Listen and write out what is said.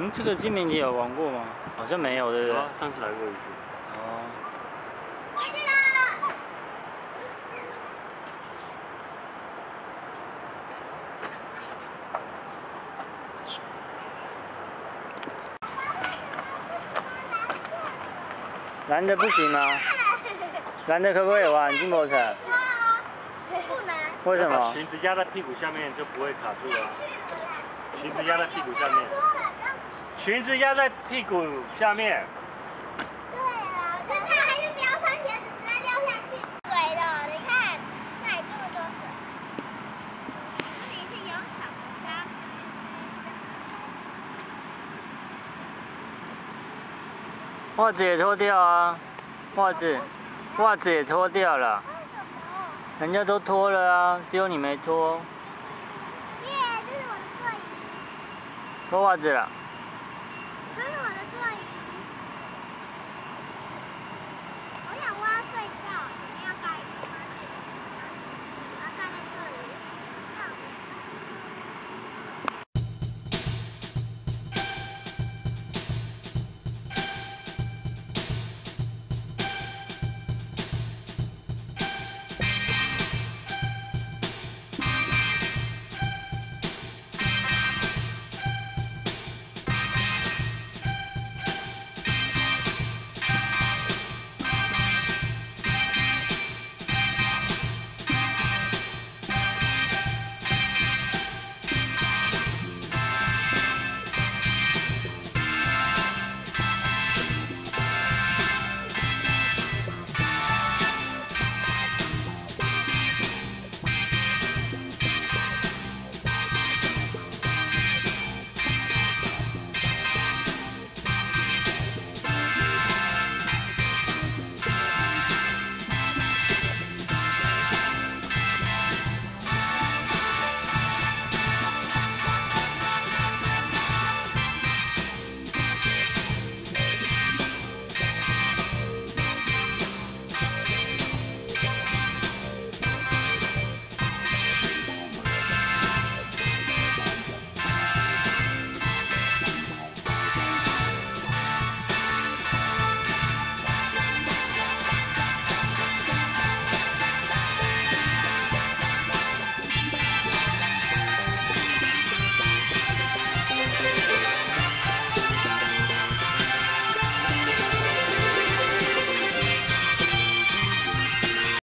嗯，这个金明你有玩过吗？好像没有，对不对？啊，上次来过一次。哦。回去了。蓝的不行吗？蓝的可不可以玩？金博成？不能。为什么？裙子压在屁股下面就不会卡住了。裙子压在屁股下面。裙子压在屁股下面。对啊，那他还是不要穿鞋子，直接掉下去。水的，你看，那里这么多水。这里是有小的沙。袜子也脱掉啊！袜子，袜子也脱掉了。人家都脱了啊，只有你没脱。耶，这是我的座椅。脱袜子了。